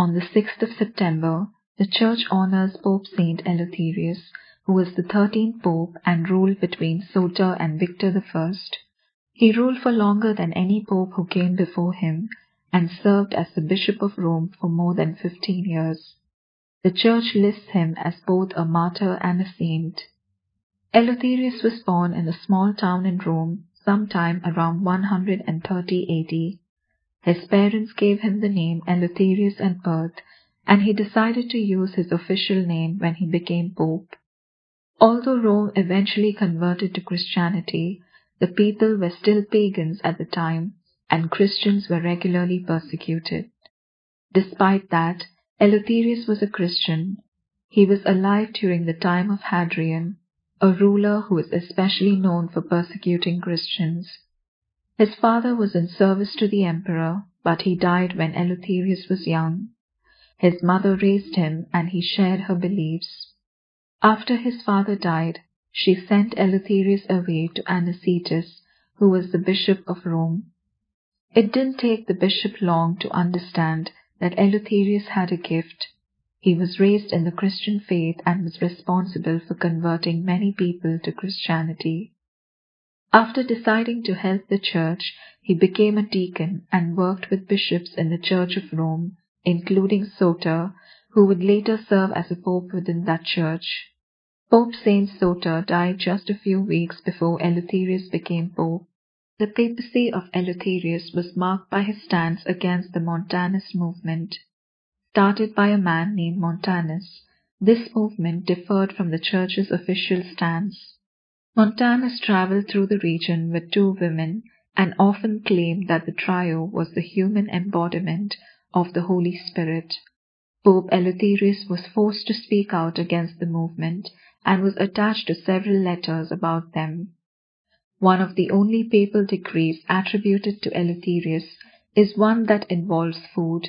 On the 6th of September, the Church honors Pope Saint Eleutherius, who was the thirteenth Pope and ruled between Soter and Victor I. He ruled for longer than any Pope who came before him, and served as the Bishop of Rome for more than fifteen years. The Church lists him as both a martyr and a saint. Eleutherius was born in a small town in Rome sometime around 130 AD. His parents gave him the name Eleutherius at birth, and he decided to use his official name when he became pope. Although Rome eventually converted to Christianity, the people were still pagans at the time, and Christians were regularly persecuted. Despite that, Eleutherius was a Christian. He was alive during the time of Hadrian, a ruler who was especially known for persecuting Christians. His father was in service to the emperor, but he died when Eleutherius was young. His mother raised him, and he shared her beliefs. After his father died, she sent Eleutherius away to Anicetus, who was the bishop of Rome. It didn't take the bishop long to understand that Eleutherius had a gift. He was raised in the Christian faith and was responsible for converting many people to Christianity. After deciding to help the church, he became a deacon and worked with bishops in the Church of Rome, including Soter, who would later serve as a pope within that church. Pope Saint Soter died just a few weeks before Eleutherius became pope. The papacy of Eleutherius was marked by his stance against the Montanist movement started by a man named Montanus. This movement differed from the church's official stance. Montanus traveled through the region with two women and often claimed that the trio was the human embodiment of the Holy Spirit. Pope Eleutherius was forced to speak out against the movement and was attached to several letters about them. One of the only papal decrees attributed to Eleutherius is one that involves food.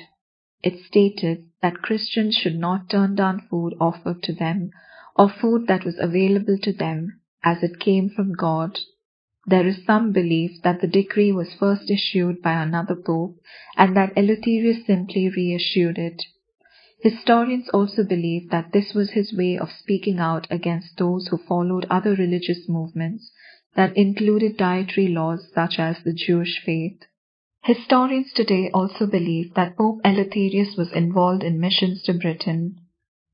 It stated that Christians should not turn down food offered to them or food that was available to them as it came from God. There is some belief that the decree was first issued by another pope and that Eleutherius simply reissued it. Historians also believe that this was his way of speaking out against those who followed other religious movements that included dietary laws such as the Jewish faith. Historians today also believe that Pope Eleutherius was involved in missions to Britain.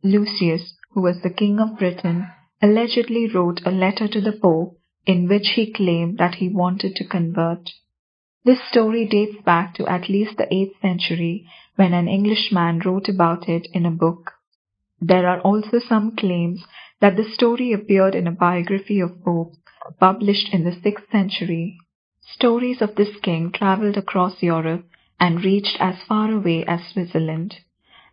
Lucius, who was the king of Britain, allegedly wrote a letter to the Pope in which he claimed that he wanted to convert. This story dates back to at least the 8th century when an Englishman wrote about it in a book. There are also some claims that the story appeared in a biography of Pope published in the 6th century. Stories of this king traveled across Europe and reached as far away as Switzerland.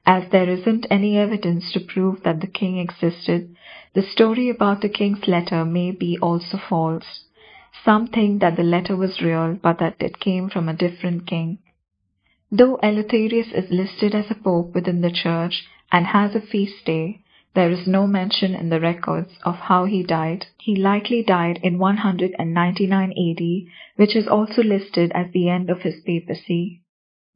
As there isn't any evidence to prove that the king existed, the story about the king's letter may be also false. Some think that the letter was real but that it came from a different king. Though Eleutherius is listed as a pope within the church and has a feast day, there is no mention in the records of how he died. He likely died in 199 AD, which is also listed as the end of his papacy.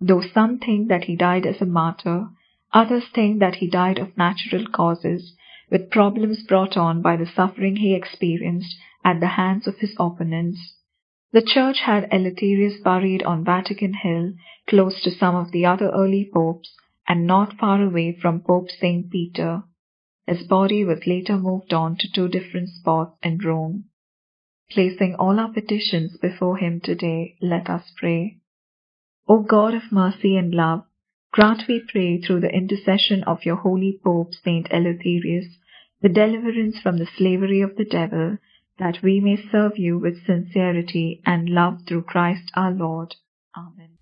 Though some think that he died as a martyr, others think that he died of natural causes, with problems brought on by the suffering he experienced at the hands of his opponents. The church had Eleutherius buried on Vatican Hill, close to some of the other early popes, and not far away from Pope St. Peter. His body was later moved on to two different spots in Rome. Placing all our petitions before Him today, let us pray. O God of mercy and love, grant we pray through the intercession of your holy Pope Saint Eleutherius, the deliverance from the slavery of the devil, that we may serve you with sincerity and love through Christ our Lord. Amen.